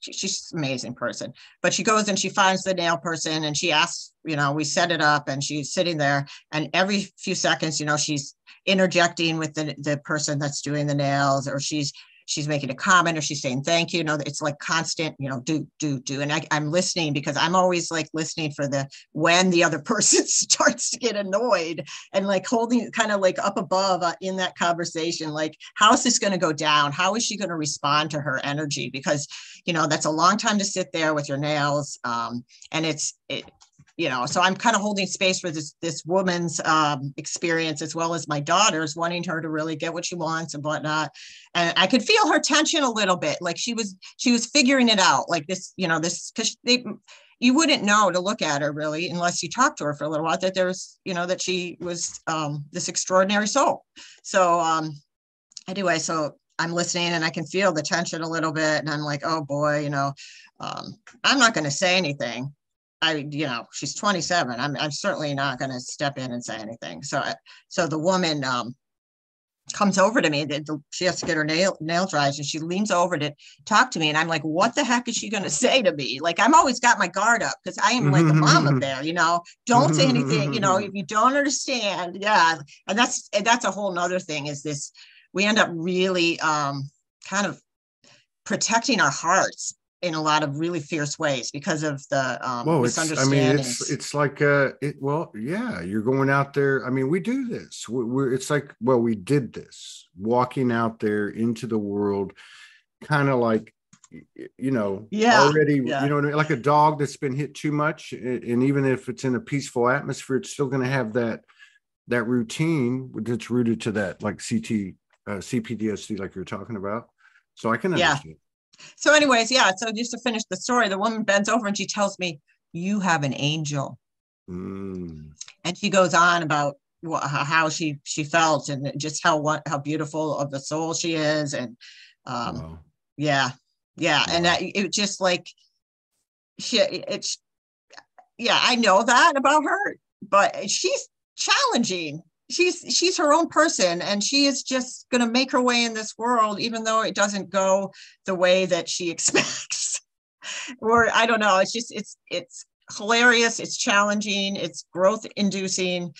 she, she's an amazing person. But she goes and she finds the nail person and she asks, you know, we set it up and she's sitting there and every few seconds, you know, she's interjecting with the, the person that's doing the nails or she's she's making a comment or she's saying thank you. Know, it's like constant, you know, do, do, do. And I, I'm listening because I'm always like listening for the when the other person starts to get annoyed and like holding kind of like up above uh, in that conversation, like, how is this going to go down? How is she going to respond to her energy? Because, you know, that's a long time to sit there with your nails. Um, and it's, it, you know so i'm kind of holding space for this this woman's um, experience as well as my daughter's wanting her to really get what she wants and whatnot. And i could feel her tension a little bit like she was she was figuring it out like this you know this because they you wouldn't know to look at her really unless you talked to her for a little while that there was you know that she was um, this extraordinary soul. So um anyway so i'm listening and i can feel the tension a little bit and i'm like oh boy you know um, i'm not going to say anything I, you know, she's 27. I'm, I'm certainly not going to step in and say anything. So, so the woman um, comes over to me. That she has to get her nail nail dried, and she leans over to talk to me. And I'm like, "What the heck is she going to say to me?" Like, I'm always got my guard up because I am like a mama bear. You know, don't say anything. You know, if you don't understand, yeah. And that's and that's a whole nother thing. Is this we end up really um, kind of protecting our hearts in a lot of really fierce ways because of the um, well, I mean, it's it's like uh, it. Well, yeah, you're going out there. I mean, we do this. We're, we're it's like well, we did this walking out there into the world, kind of like you know yeah already yeah. you know like a dog that's been hit too much and even if it's in a peaceful atmosphere it's still going to have that that routine that's rooted to that like ct uh, cptsd like you're talking about so i can understand yeah so, anyways, yeah. So just to finish the story, the woman bends over and she tells me, "You have an angel," mm. and she goes on about how she she felt and just how what how beautiful of the soul she is, and um, wow. yeah, yeah, wow. and that, it just like she it's yeah, I know that about her, but she's challenging she's she's her own person and she is just going to make her way in this world even though it doesn't go the way that she expects. Or i don't know it's just it's it's hilarious it's challenging it's growth inducing